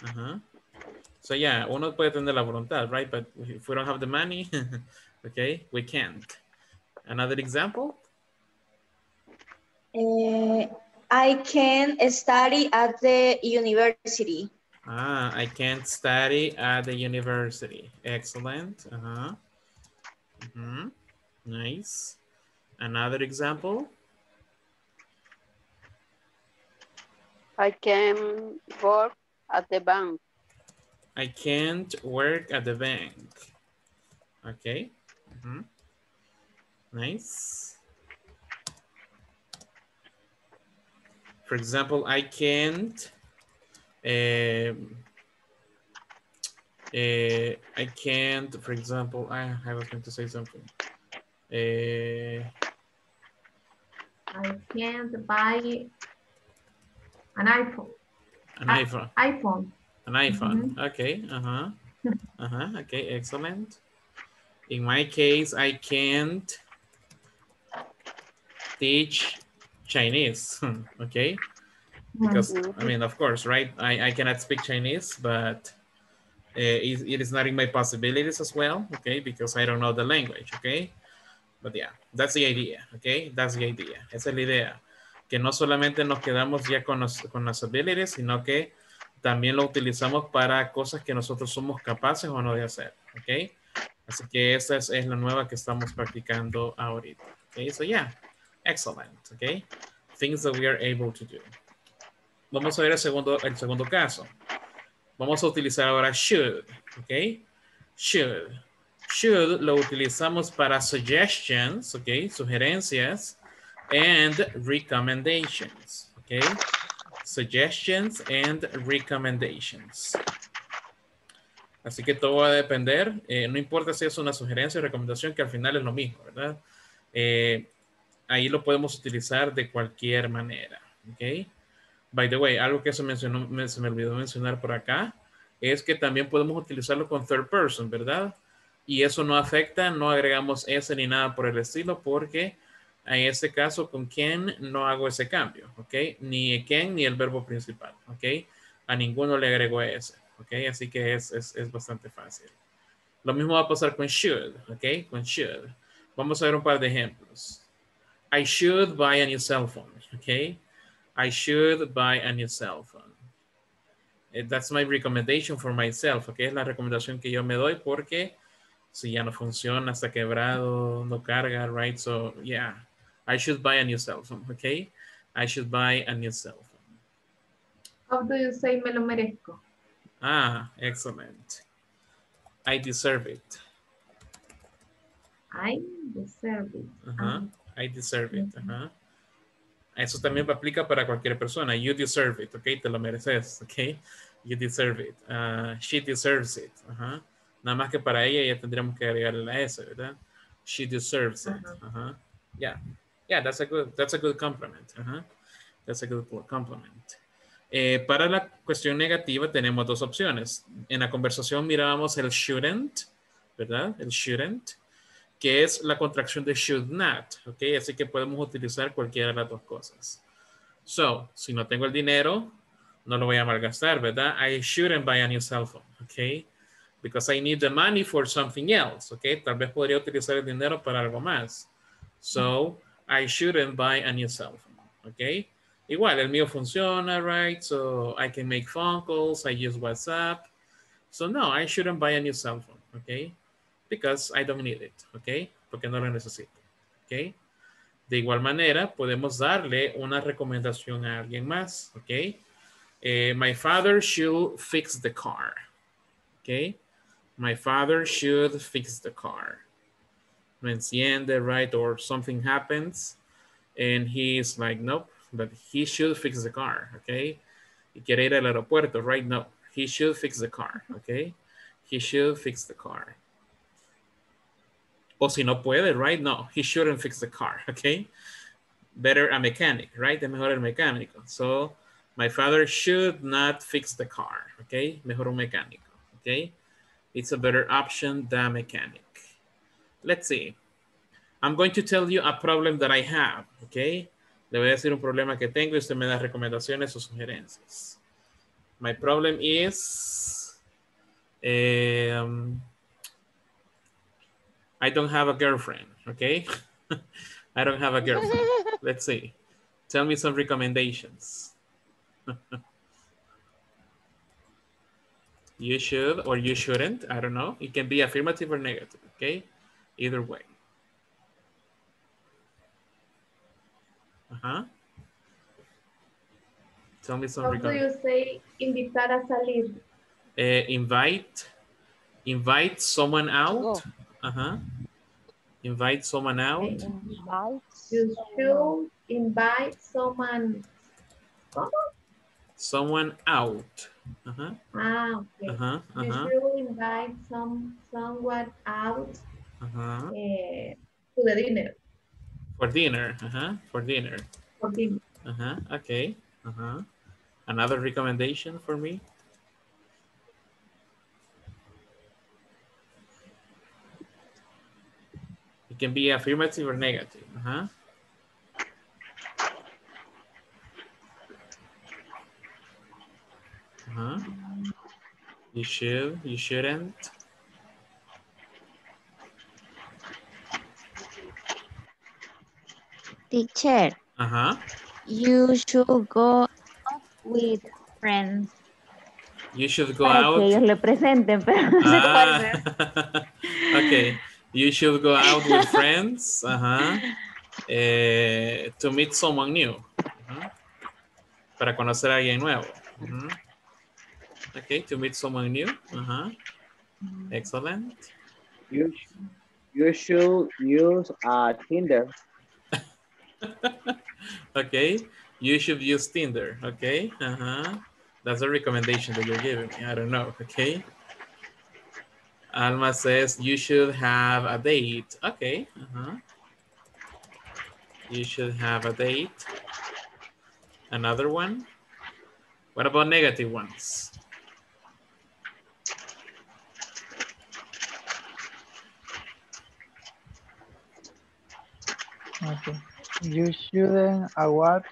A: Ajá. So yeah, uno puede tener la voluntad, right? But if we don't have the money, okay, we can't. Another example?
C: Eh, I can study at the university.
A: Ah, I can't study at the university. Excellent. Uh-huh. Mhm. Nice. Another example?
B: I can work at the bank.
A: I can't work at the bank. Okay. Mhm. Nice. For example, I can't. Um, uh, I can't, for example, I, I was going to say something. Uh,
E: I can't buy an iPhone.
A: an
E: Ah,
A: iPhone.
E: iPhone.
A: An iPhone. Okay. Uh-huh. Uh-huh. Okay, excellent. In my case, I can't teach Chinese. okay. Because I mean, of course, right? I, I cannot speak Chinese, but uh, it, it is not in my possibilities as well, okay? Because I don't know the language, okay? But yeah, that's the idea, okay? That's the idea. Esa es la idea. Que no solamente nos quedamos ya con, los, con las abilities, sino que también lo utilizamos para cosas que nosotros somos capaces o no de hacer, ¿ok? Así que esa es, la nueva que estamos practicando ahorita, ¿ok? So yeah, excellent, ¿ok? Things that we are able to do. Vamos a ver el segundo, el segundo caso. Vamos a utilizar ahora should, ¿ok? Should. Should lo utilizamos para suggestions, ¿ok? Sugerencias and recommendations, ¿ok? Suggestions and recommendations. Así que todo va a depender, eh, no importa si es una sugerencia o recomendación, que al final es lo mismo, ¿verdad? Eh, ahí lo podemos utilizar de cualquier manera, ¿ok? By the way, algo que se, mencionó, me- se me olvidó mencionar por acá, es que también podemos utilizarlo con third person, ¿verdad? Y eso no afecta, no agregamos ese ni nada por el estilo, porque en este caso con can no hago ese cambio, ¿ok? Ni can ni el verbo principal, ¿ok? A ninguno le agrego ese, ¿ok? Así que es, es, es bastante fácil. Lo mismo va a pasar con should, ¿ok? Con should. Vamos a ver un par de ejemplos. I should buy a new cell phone, ¿ok? I should buy a new cell phone. Eh, That's my recommendation for myself, ¿ok? Es la recomendación que yo me doy porque si ya no funciona, está quebrado, no carga, right? So, yeah, I should buy a new cell phone, okay? I should buy a new cell phone.
E: How do you say me lo merezco?
A: Ah, excellent. I deserve it.
E: I deserve it.
A: Ajá, I deserve it. Ajá. Eso también aplica para cualquier persona. You deserve it, ok? Te lo mereces, ¿ok? You deserve it. Ah, she deserves it. Ajá. Nada más que para ella ya tendríamos que agregarle la S, ¿verdad? She deserves it. Ajá. Yeah. Yeah, that's a good, that's a good compliment. Ajá. That's a good compliment. Eh, para la cuestión negativa tenemos dos opciones. En la conversación mirábamos el shouldn't, ¿verdad? El shouldn't, que es la contracción de should not, ¿ok? Así que podemos utilizar cualquiera de las dos cosas. So, si no tengo el dinero, no lo voy a malgastar, ¿verdad? I shouldn't buy a new cell phone, ¿ok? Because I need the money for something else, ¿ok? Tal vez podría utilizar el dinero para algo más. So, I shouldn't buy a new cell phone, ¿ok? Igual, el mío funciona, right? So I can make phone calls, I use WhatsApp. So no, I shouldn't buy a new cell phone, okay? Because I don't need it, okay? Porque no lo necesito, okay? De igual manera, podemos darle una recomendación a alguien más, okay? Eh, my father should fix the car, okay? My father should fix the car. No enciende, right? Or something happens and he's like, nope, but he should fix the car, okay? Y quiere ir al aeropuerto, right? No, he should fix the car, okay? He should fix the car. O si no puede, right? No, he shouldn't fix the car, okay? Better a mechanic, right? Es mejor el mecánico. So, my father should not fix the car, okay? Mejor un mecánico, okay? It's a better option than mechanic. Let's see. I'm going to tell you a problem that I have, okay? Le voy a decir un problema que tengo y usted me da recomendaciones o sugerencias. My problem is um, I don't have a girlfriend, okay? I don't have a girlfriend. Let's see. Tell me some recommendations. you should or you shouldn't. I don't know. It can be affirmative or negative, okay? Either way. Uh-huh. Tell me some
E: How do you say invitar a salir?
A: Uh, invite, invite someone out.
G: Oh.
A: Uh-huh. Invite someone out.
G: Invite.
E: You should invite someone. ¿Cómo?
A: Someone out. Uh-huh.
E: Ah, okay.
A: Uh-huh.
E: You
A: Uh-huh.
E: should invite some someone out
A: Uh-huh.
E: eh, to the dinner.
A: For dinner. Uh-huh. For dinner.
E: For dinner.
A: Uh-huh. Okay. Uh-huh. Another recommendation for me? It can be affirmative or negative. Uh-huh. Uh-huh. You should, you shouldn't.
D: Teacher,
A: Uh-huh.
D: you should go out with friends.
A: You should go
H: Para
A: out.
H: que ellos le presenten, pero no sé.
A: Ah, okay. You should go out with friends uh-huh, eh, to meet someone new. Ujú. Para conocer a alguien nuevo. Ujú. Okay, to meet someone new. Uh-huh. Excellent.
I: You, you should use uh, Tinder.
A: Okay, you should use Tinder. Okay, uh-huh. That's a recommendation that you're giving me. I don't know. Okay. Alma says you should have a date. Okay. Uh-huh. You should have a date. Another one. What about negative ones?
J: Okay. You shouldn't award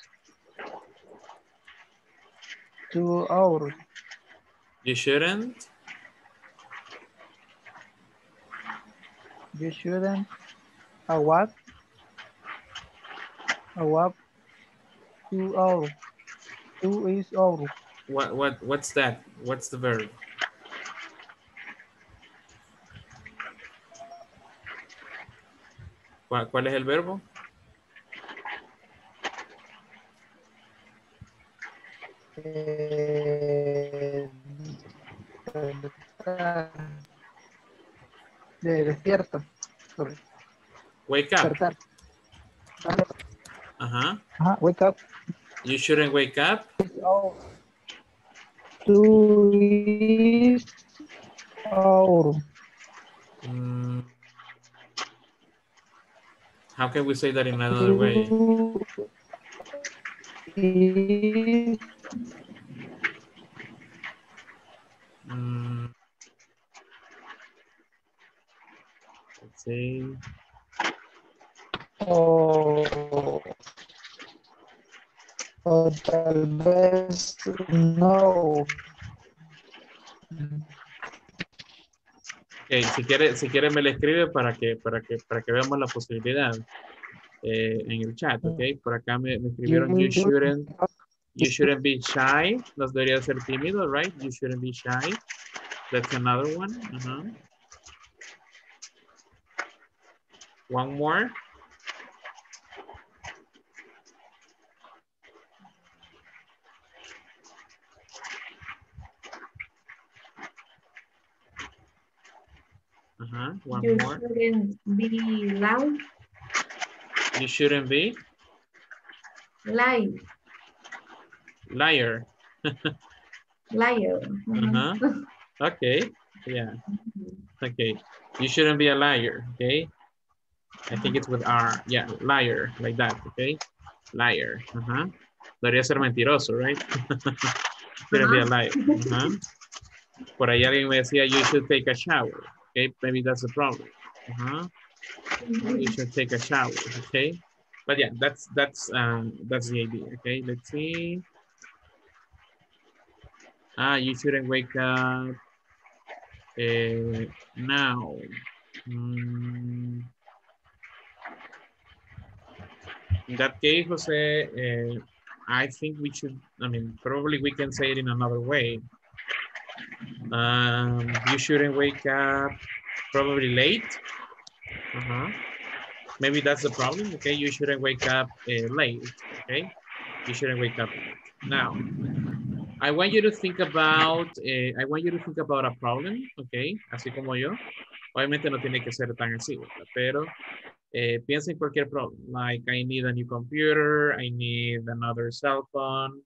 J: two hours.
A: You shouldn't.
J: You shouldn't award award two hours. Two is hours.
A: What what what's that? What's the verb? ¿Cuál, cuál es el verbo?
J: De despierto. Sorry.
A: Wake up.
J: Despertar.
A: Ajá.
J: Ajá, wake up.
A: You shouldn't wake up.
J: Two is hours.
A: Mm. How can we say that in another way?
J: Is tal vez no.
A: Ok, si quiere, si quiere me le escribe para que, para que, para que veamos la posibilidad eh, en el chat, ok. Por acá me, me escribieron you shouldn't, you shouldn't be shy. No debería ser tímido, right? You shouldn't be shy. That's another one. One more. One
E: You
A: more.
E: shouldn't be loud.
A: You shouldn't be
E: Lie.
A: liar.
E: Liar.
A: Uh-huh. Okay, yeah. Okay, you shouldn't be a liar, okay? I think it's with R. Yeah, liar, like that, okay? Liar, uh-huh. Debería ser mentiroso, right? shouldn't be a liar, uh-huh. Por ahí alguien me decía, you should take a shower, okay? Maybe that's the problem, uh-huh. You should take a shower, okay? But yeah, that's that's um that's the idea, okay? Let's see. Ah, you shouldn't wake up uh, now. Mm. In that case, Jose, uh, I think we should, I mean, probably we can say it in another way. Um, you shouldn't wake up probably late. Uh-huh. Maybe that's the problem, okay? You shouldn't wake up uh, late, okay? You shouldn't wake up late. Now, I want you to think about, eh, I want you to think about a problem, okay? Así como yo. Obviamente no tiene que ser tan así, ¿verdad? Pero eh, piensa en cualquier problem. Like, I need a new computer, I need another cell phone,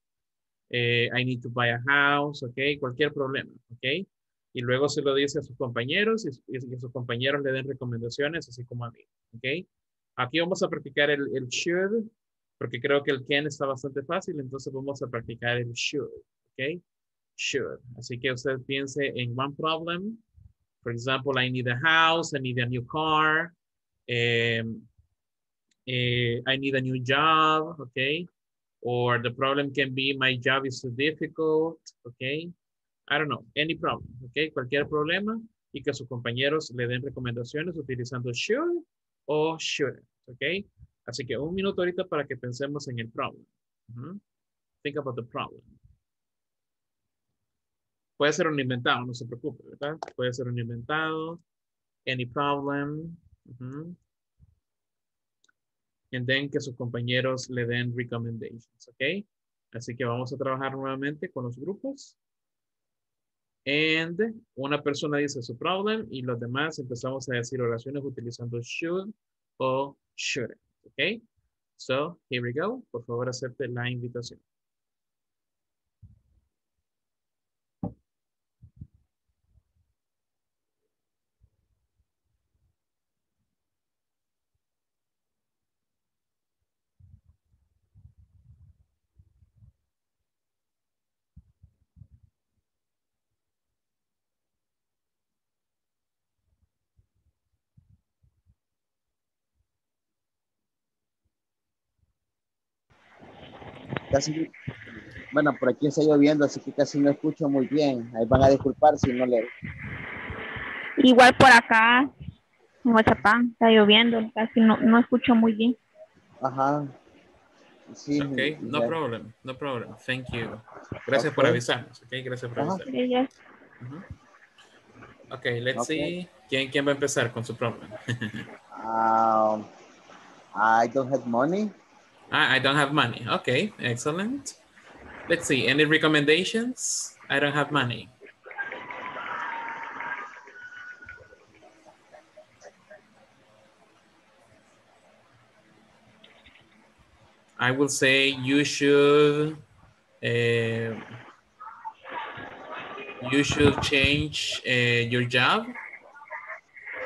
A: eh, I need to buy a house, okay? Cualquier problema, okay? Y luego se lo dice a sus compañeros y, sus compañeros le den recomendaciones, así como a mí, okay? Aquí vamos a practicar el, should, porque creo que el can está bastante fácil, entonces vamos a practicar el should. ¿ok? Should. Así que usted piense en one problem. For example, I need a house, I need a new car, um, eh, I need a new job, okay? Or the problem can be my job is too difficult, okay? I don't know, any problem, okay? Cualquier problema y que sus compañeros le den recomendaciones utilizando should o shouldn't, okay? Así que un minuto ahorita para que pensemos en el problem. Think about the problem. Puede ser un inventado, no se preocupe, ¿verdad? Puede ser un inventado. Any problem. And then que sus compañeros le den recommendations, ¿ok? Así que vamos a trabajar nuevamente con los grupos. And una persona dice su problem y los demás empezamos a decir oraciones utilizando should o shouldn't, ¿ok? So, here we go. Por favor, acepte la invitación.
I: Casi, bueno, por aquí está lloviendo, así que casi no escucho muy bien. Ahí van a disculpar si no le...
H: Igual por acá, en Huachapán, está lloviendo, casi no, no escucho muy bien.
I: Ajá. Sí.
A: Ok, no
I: ya.
A: problem, no problem. Thank you. Gracias por
I: Ok.
A: avisarnos, ok? Gracias por avisarnos. Ujú. Ok, let's
I: Ok.
A: see. ¿Quién, ¿Quién va a empezar con su problem?
I: Um, I don't have money.
A: Ah, I don't have money. Okay, excellent. Let's see. Any recommendations? I don't have money. I will say you should uh, you should change uh, your job.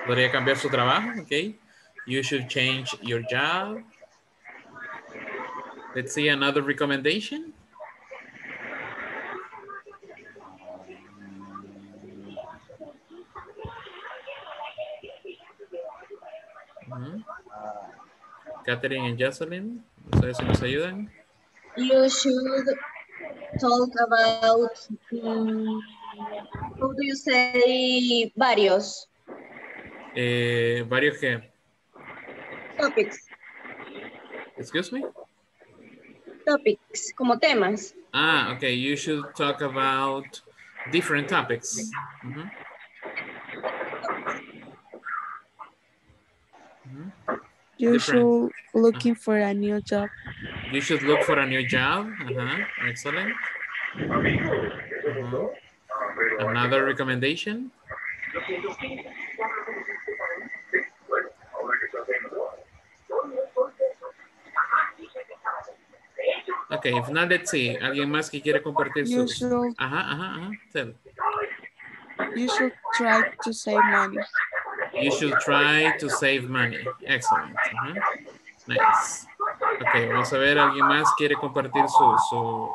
A: Podría cambiar su trabajo, okay? You should change your job. Let's see another recommendation. Catherine and Jocelyn, ustedes si nos ayudan.
C: You should talk about, mm, how do you say, varios
A: Eh, varios que,
C: topics,
A: excuse me.
C: Topics, como temas.
A: Ah, okay. You should talk about different topics. Mhm. Mhm.
F: You
A: Different.
F: should looking for a new job.
A: You should look for a new job. Uh-huh. Excellent. Uh-huh. Another recommendation. Okay, if not, let's see. ¿Alguien más que quiere compartir
F: You
A: sus?
F: should,
A: Ajá, ajá, ajá. Tell.
F: you should try to save money.
A: You should try to save money. Excellent. Ajá. Nice. Ok, vamos a ver, ¿alguien más quiere compartir su, su,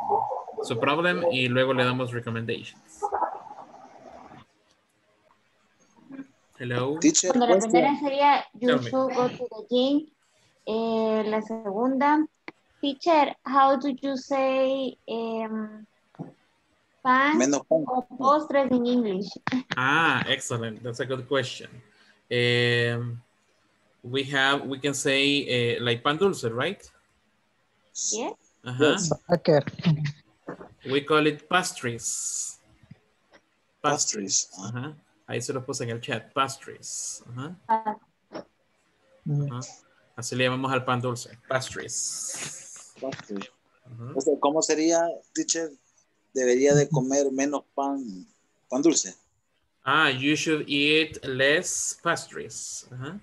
A: su problem? Y luego le damos recommendations. Hello.
L: Teacher,
M: la primera sería you
A: Tell me.
M: should go to the gym. Eh, la segunda, teacher, how do you say um, pan
L: Menos pan.
M: postres in English?
A: Ah, excellent. That's a good question. Um, we have, we can say uh, like pan dulce, right?
M: Yes.
A: Uh-huh.
J: Okay.
A: We call it pastries.
L: Pastries.
A: Ajá. Ahí se los puse en el chat. Pastries. Ajá.
M: Ah,
A: Ajá. Así le llamamos al pan dulce. Pastries.
L: Pastries.
A: Ajá.
L: O sea, ¿Cómo sería, teacher? Debería de comer menos pan, pan dulce.
A: Ah, you should eat less pastries. Ajá.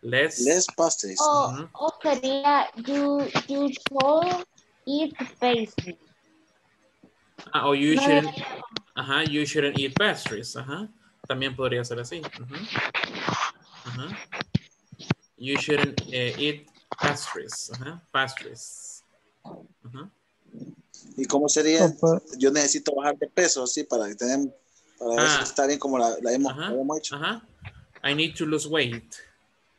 A: Less.
L: Less pastries.
M: O,
A: Ujú.
M: o sería you, you should eat pastry.
A: Ah, o you
M: No
A: shouldn't, ajá, you shouldn't eat pastries. Ajá. También podría ser así. Ajá. You shouldn't eh, eat pastries. Ajá. Pastries.
L: ¿Y cómo sería?
J: Pa-
L: Yo necesito bajar de peso, así, para tener, para
A: Ah.
L: está bien como la, la hemos, hemos hecho.
A: I need to lose weight.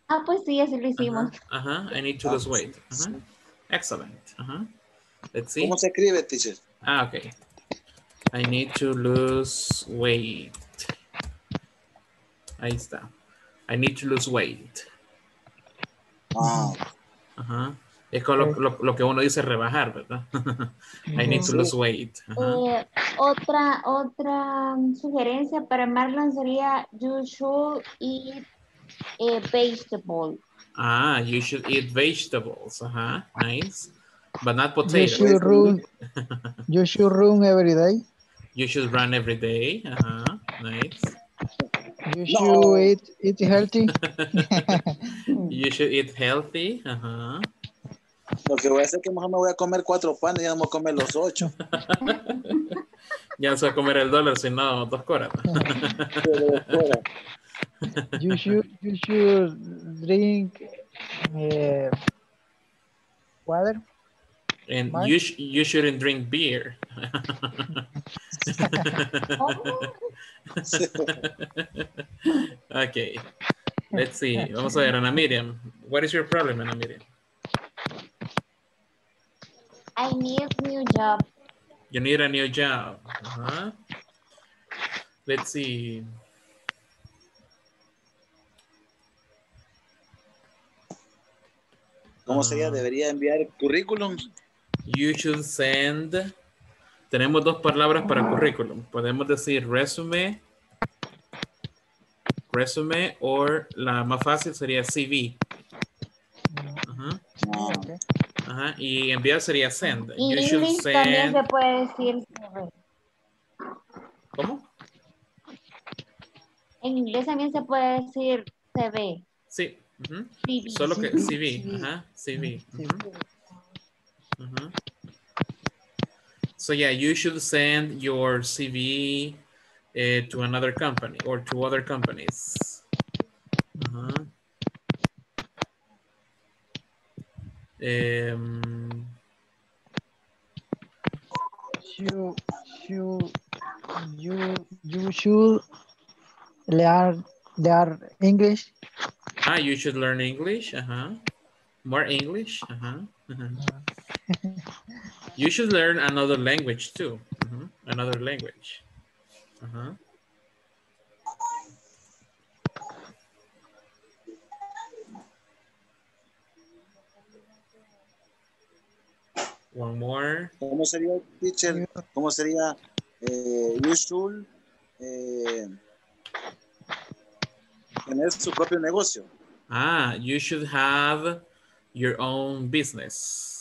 M: Ah, pues sí, así lo hicimos.
A: Ajá. I need to
L: Ah,
A: lose weight. Ajá. Excellent. Let's see.
L: ¿Cómo se escribe, teacher?
A: Ah, okay. I need to lose weight. Ahí está. I need to lose weight.
L: Ah,
A: Ajá. Es con lo, lo- lo que uno dice rebajar, ¿verdad? I need to lose weight. Ajá.
M: Eh, otra, otra sugerencia para Marlon sería you should eat a vegetable.
A: Ah, you should eat vegetables. Ajá. Nice. But not
J: You
A: potatoes.
J: should run. You should run every day.
A: You should run every day. Ajá. Nice.
J: You
L: No.
J: should eat eat healthy.
A: You should eat healthy. Ajá.
L: lo que voy a hacer es que mejor me voy a comer cuatro panes y ya voy a comer los ocho.
A: Ya no se va a comer el dólar, sino dos coras.
J: You should you should drink uh, water.
A: And
J: Mike?
A: you, sh you shouldn't drink beer. okay. Let's see. Vamos a ver, Ana Miriam. What is your problem, Ana Miriam?
M: I need a new job.
A: You need a new job. Uh-huh. Let's see.
L: ¿Cómo sería?
A: Ah.
L: Debería enviar currículum.
A: You should send. Tenemos dos palabras para currículum. Podemos decir resume. Resume o la más fácil sería CV. Ajá.
J: Okay.
A: Ajá. Y enviar sería send.
M: En
A: You should
M: English también se puede decir CV.
A: ¿Cómo?
M: En inglés también se puede decir CV.
A: Sí.
M: CV.
A: Solo que CV.
J: CV.
A: Ajá. CV. Ujú. So yeah, you should send your CV eh, to another company or to other companies. Ajá. Em,
J: You you you you should learn learn English.
A: ah, you should learn English. Ajá. More English. Uh-huh. uh-huh. You should learn another language too. Mhm. Another language. Uh-huh. One more.
L: ¿Cómo sería, teacher? ¿Cómo sería? Eh, you should eh, tener su propio negocio.
A: Ah, you should have your own business.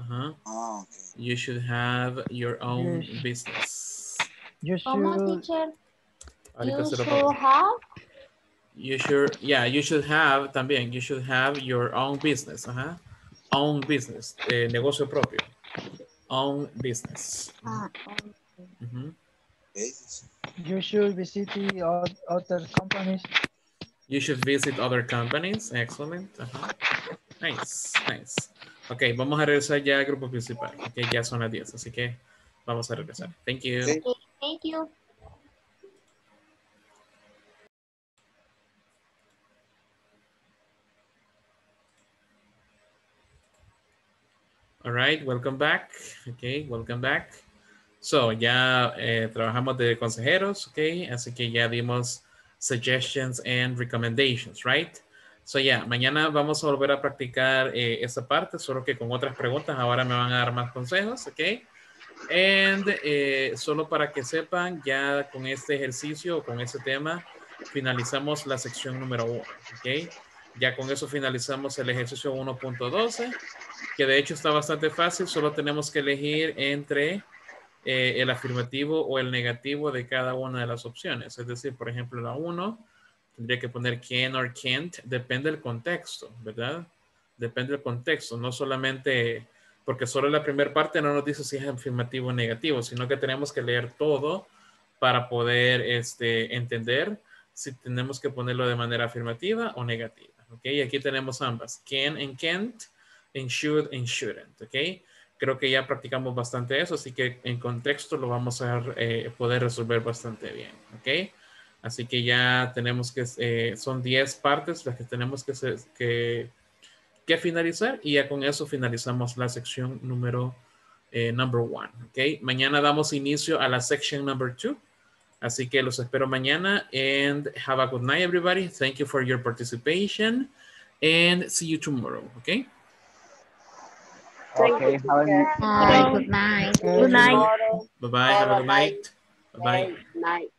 A: Uh-huh.
L: Ah,
A: You should have your own
J: Yes.
A: business.
J: You
M: ¿Cómo,
J: should,
M: teacher?
A: Ahorita
M: You should have
A: You should, yeah, you should have también, you should have your own business. Ajá. Own business, eh, negocio propio. Own business.
M: ah,
A: Ujú.
J: you should visit other companies.
A: You should visit other companies. Excellent. Ajá. Nice, nice. Ok, vamos a regresar ya al grupo principal. Ok, ya son las 10, así que vamos a regresar. Thank you.
M: okay, thank you.
A: All right, welcome back. Okay, welcome back. So, ya eh, trabajamos de consejeros, okay, así que ya dimos suggestions and recommendations, right? So, ya, mañana vamos a volver a practicar eh, esa parte, solo que con otras preguntas. Ahora me van a dar más consejos, okay? And eh, solo para que sepan, ya con este ejercicio o con este tema, finalizamos la sección número uno, ok? Ya con eso finalizamos el ejercicio 1.12, que de hecho está bastante fácil, solo tenemos que elegir entre eh, el afirmativo o el negativo de cada una de las opciones. Es decir, por ejemplo, la 1 tendría que poner can or can't, depende del contexto, ¿verdad? Depende del contexto, no solamente porque solo la primera parte no nos dice si es afirmativo o negativo, sino que tenemos que leer todo para poder este, entender si tenemos que ponerlo de manera afirmativa o negativa. ¿Ok? Y aquí tenemos ambas, can and can't, and should and shouldn't. ¿Ok? Creo que ya practicamos bastante eso, así que en contexto lo vamos a eh, poder resolver bastante bien. ¿Ok? Así que ya tenemos que, eh, son 10 partes las que tenemos que, que, que finalizar y ya con eso finalizamos la sección número eh, number one. ¿ok? Mañana damos inicio a la sección number two. Así que los espero mañana and have a good night, everybody. Thank you for your participation and see you tomorrow. Okay.
I: Okay, have a
M: Bye. Good night.
H: Good night.
A: Bye bye. Have a good night. Bye bye.
B: Night.